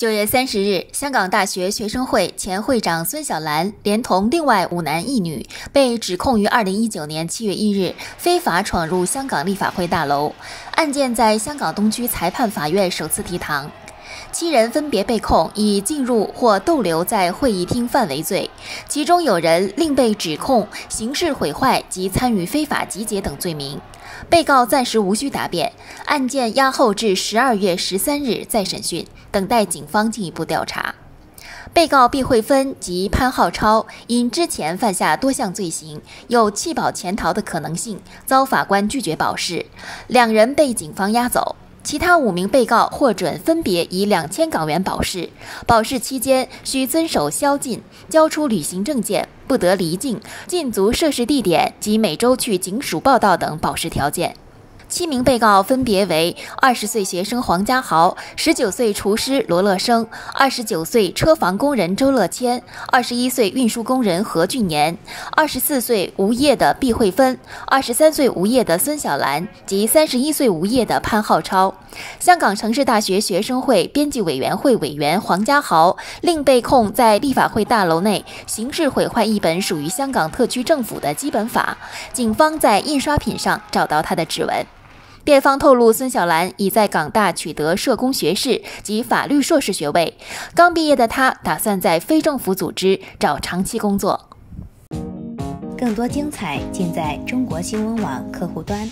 九月三十日，香港大学学生会前会长孙小兰连同另外五男一女被指控于二零一九年七月一日非法闯入香港立法会大楼，案件在香港东区裁判法院首次提堂。七人分别被控以进入或逗留在会议厅范围罪，其中有人另被指控刑事毁坏及参与非法集结等罪名。被告暂时无需答辩，案件押后至十二月十三日再审讯，等待警方进一步调查。被告毕慧芬及潘浩超因之前犯下多项罪行，有弃保潜逃的可能性，遭法官拒绝保释，两人被警方押走。其他五名被告获准分别以两千港元保释，保释期间需遵守宵禁、交出旅行证件、不得离境、禁足涉事地点及每周去警署报道等保释条件。七名被告分别为：二十岁学生黄家豪、十九岁厨师罗乐生、二十九岁车房工人周乐谦、二十一岁运输工人何俊年、二十四岁无业的毕慧芬、二十三岁无业的孙小兰及三十一岁无业的潘浩超。香港城市大学学生会编辑委员会委员黄家豪另被控在立法会大楼内刑事毁坏一本属于香港特区政府的基本法，警方在印刷品上找到他的指纹。辩方透露，孙小兰已在港大取得社工学士及法律硕士学位。刚毕业的她打算在非政府组织找长期工作。更多精彩尽在中国新闻网客户端。